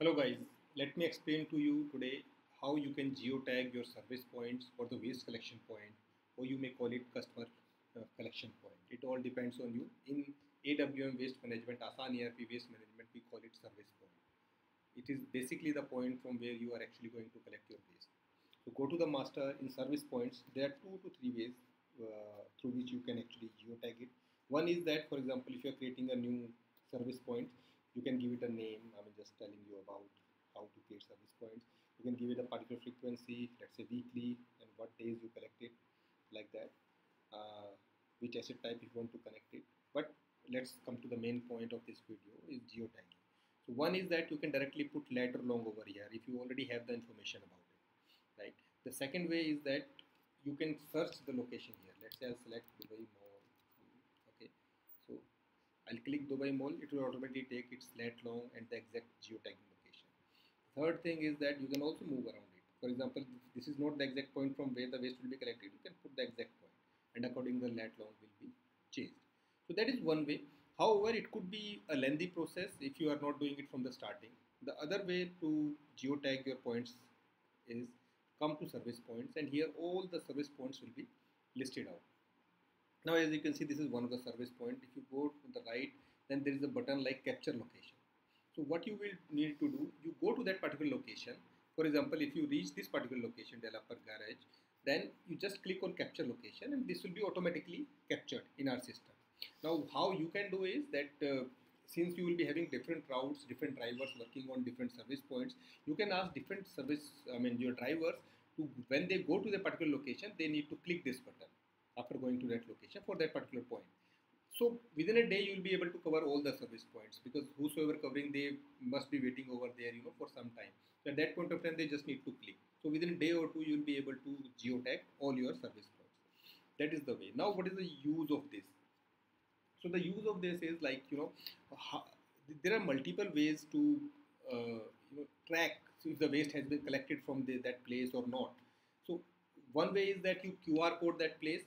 Hello guys, let me explain to you today how you can geotag your service points or the waste collection point or you may call it customer uh, collection point. It all depends on you. In AWM waste management, Aasaan ERP waste management, we call it service point. It is basically the point from where you are actually going to collect your waste. So go to the master in service points. There are two to three ways uh, through which you can actually geotag it. One is that, for example, if you are creating a new service point, you can give it a name i'm just telling you about how to create service points. You can give it a particular frequency let's say weekly and what days you collect it like that. Uh, which asset type you want to connect it. But let's come to the main point of this video is geotagging. So one is that you can directly put lat long over here if you already have the information about it right? The second way is that you can search the location here. Let's say i'll select dubai mall I'll click Dubai Mall, it will automatically take its lat long and the exact geotagging location. Third thing is that you can also move around it. For example, this is not the exact point from where the waste will be collected, you can put the exact point and according the lat long will be changed. So that is one way. However, it could be a lengthy process if you are not doing it from the starting. The other way to geotag your points is come to service points and here all the service points will be listed out. Now as you can see this is one of the service point. If you go to the right then there is a button like capture location. So what you will need to do, you go to that particular location. For example, if you reach this particular location, developer garage, then you just click on capture location and this will be automatically captured in our system. Now how you can do is that uh, since you will be having different routes, different drivers working on different service points, you can ask different service, I mean your drivers to when they go to the particular location, they need to click this button after going to that location for that particular point. So within a day you will be able to cover all the service points because whosoever covering they must be waiting over there you know for some time. So at that point of time they just need to click. So within a day or two you will be able to geotag all your service points. That is the way. Now what is the use of this? So the use of this is like you know there are multiple ways to uh, you know track if the waste has been collected from the, that place or not. So one way is that you QR code that place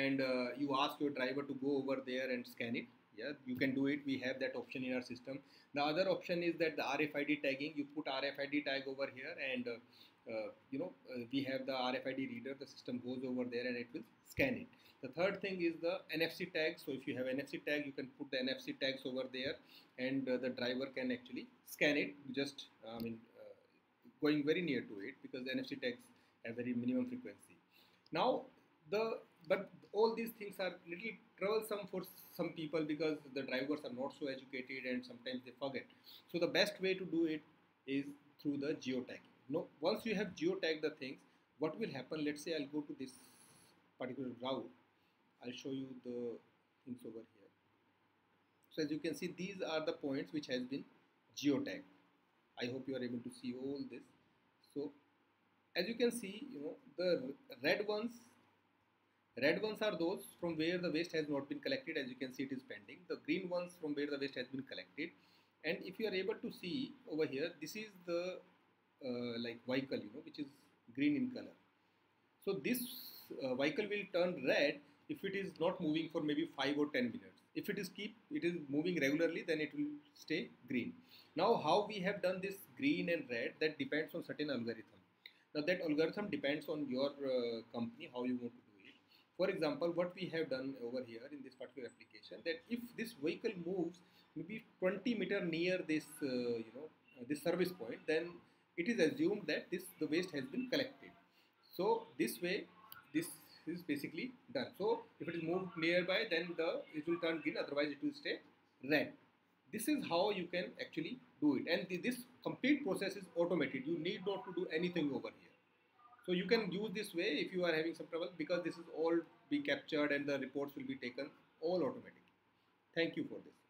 and uh, you ask your driver to go over there and scan it. Yeah you can do it. We have that option in our system. The other option is that the rfid tagging. You put rfid tag over here and uh, uh, you know uh, we have the rfid reader. The system goes over there and it will scan it. The third thing is the nfc tag. So if you have nfc tag you can put the nfc tags over there and uh, the driver can actually scan it. Just i mean uh, going very near to it because the nfc tags have very minimum frequency. Now the but all these things are little troublesome for some people because the drivers are not so educated and sometimes they forget. So the best way to do it is through the geotagging. No once you have geotagged the things what will happen let's say i'll go to this particular route i'll show you the things over here. So as you can see these are the points which has been geotagged. I hope you are able to see all this. So as you can see you know the red ones Red ones are those from where the waste has not been collected as you can see it is pending. The green ones from where the waste has been collected and if you are able to see over here this is the uh, like vehicle you know which is green in color. So this uh, vehicle will turn red if it is not moving for maybe 5 or 10 minutes. If it is keep it is moving regularly then it will stay green. Now how we have done this green and red that depends on certain algorithm. Now that algorithm depends on your uh, company how you want to do for example, what we have done over here in this particular application that if this vehicle moves maybe 20 meter near this, uh, you know, uh, this service point, then it is assumed that this the waste has been collected. So this way, this is basically done. So if it is moved nearby, then the it will turn green. Otherwise, it will stay red. This is how you can actually do it, and this complete process is automated. You need not to do anything over here. So you can use this way if you are having some trouble because this is all be captured and the reports will be taken all automatically. Thank you for this.